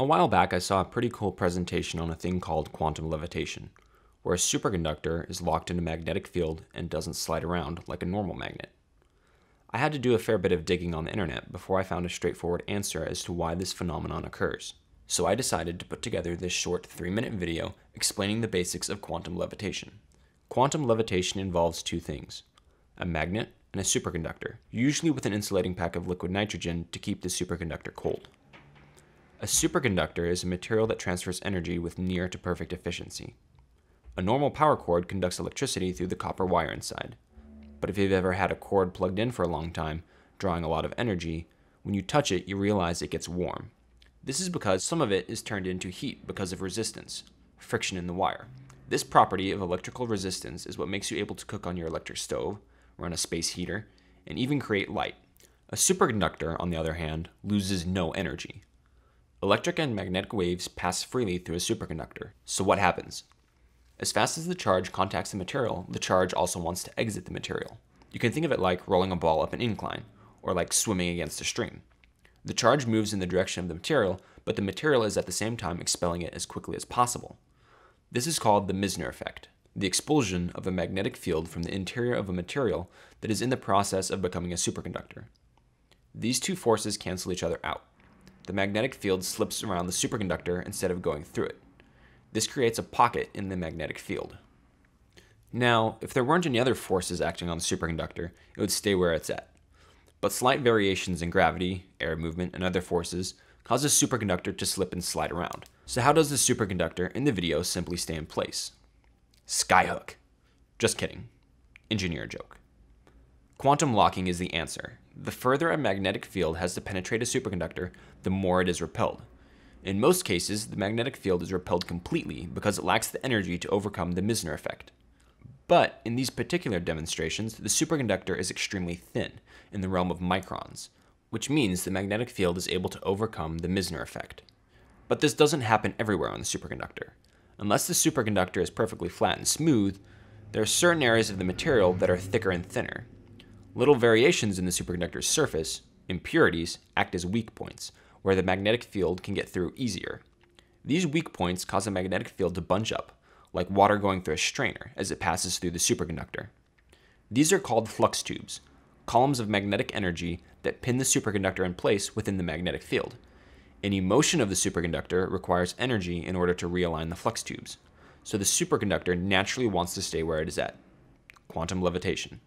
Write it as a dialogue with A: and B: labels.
A: A while back, I saw a pretty cool presentation on a thing called quantum levitation, where a superconductor is locked in a magnetic field and doesn't slide around like a normal magnet. I had to do a fair bit of digging on the internet before I found a straightforward answer as to why this phenomenon occurs. So I decided to put together this short 3 minute video explaining the basics of quantum levitation. Quantum levitation involves two things a magnet and a superconductor, usually with an insulating pack of liquid nitrogen to keep the superconductor cold. A superconductor is a material that transfers energy with near to perfect efficiency. A normal power cord conducts electricity through the copper wire inside. But if you've ever had a cord plugged in for a long time, drawing a lot of energy, when you touch it, you realize it gets warm. This is because some of it is turned into heat because of resistance, friction in the wire. This property of electrical resistance is what makes you able to cook on your electric stove, run a space heater, and even create light. A superconductor, on the other hand, loses no energy. Electric and magnetic waves pass freely through a superconductor. So what happens? As fast as the charge contacts the material, the charge also wants to exit the material. You can think of it like rolling a ball up an incline, or like swimming against a stream. The charge moves in the direction of the material, but the material is at the same time expelling it as quickly as possible. This is called the Meissner effect, the expulsion of a magnetic field from the interior of a material that is in the process of becoming a superconductor. These two forces cancel each other out the magnetic field slips around the superconductor instead of going through it. This creates a pocket in the magnetic field. Now, if there weren't any other forces acting on the superconductor, it would stay where it's at. But slight variations in gravity, air movement, and other forces cause the superconductor to slip and slide around. So how does the superconductor in the video simply stay in place? Skyhook. Just kidding. Engineer joke. Quantum locking is the answer. The further a magnetic field has to penetrate a superconductor, the more it is repelled. In most cases, the magnetic field is repelled completely because it lacks the energy to overcome the Meissner effect. But in these particular demonstrations, the superconductor is extremely thin, in the realm of microns, which means the magnetic field is able to overcome the Meissner effect. But this doesn't happen everywhere on the superconductor. Unless the superconductor is perfectly flat and smooth, there are certain areas of the material that are thicker and thinner, Little variations in the superconductor's surface, impurities, act as weak points, where the magnetic field can get through easier. These weak points cause the magnetic field to bunch up, like water going through a strainer as it passes through the superconductor. These are called flux tubes, columns of magnetic energy that pin the superconductor in place within the magnetic field. Any motion of the superconductor requires energy in order to realign the flux tubes, so the superconductor naturally wants to stay where it is at. Quantum levitation.